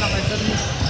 Sama.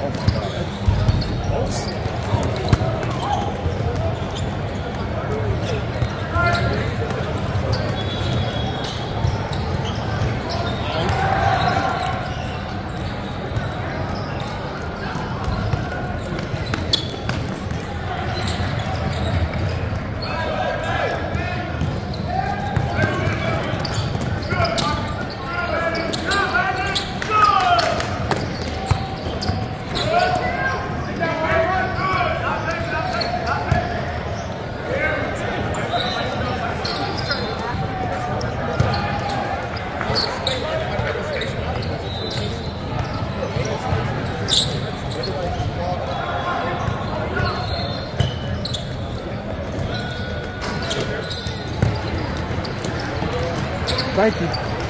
Thank you.